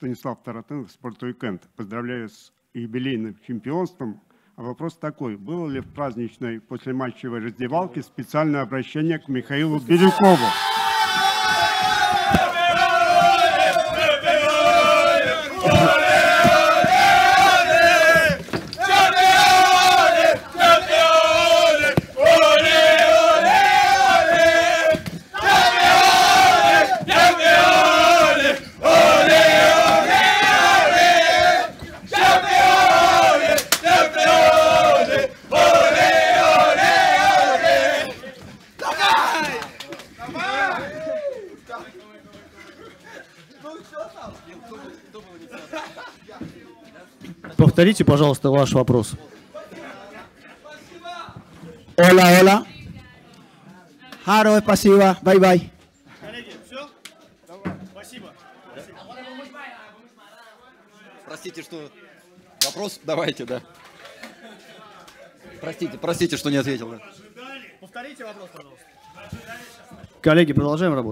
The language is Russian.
Станислав Таратынов, Спорт-Уикенд. Поздравляю с юбилейным чемпионством. А вопрос такой, было ли в праздничной послематчевой раздевалке специальное обращение к Михаилу Бирюкову? Повторите, пожалуйста, ваш вопрос. Hola, hola. Хорошо, спасибо. Bye-bye. Коллеги, все? Спасибо. Простите, что... Вопрос давайте, да. Простите, простите, что не ответил. Повторите вопрос, пожалуйста. Коллеги, продолжаем работу.